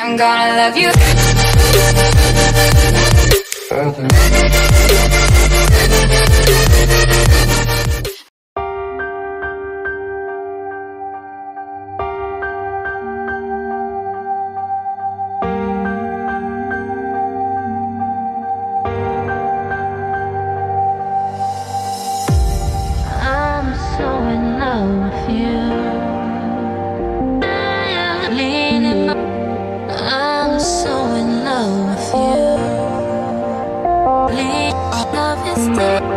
I'm gonna love you. Yeah.